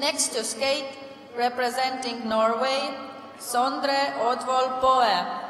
Next to skate, representing Norway, Sondre Odvold Poe.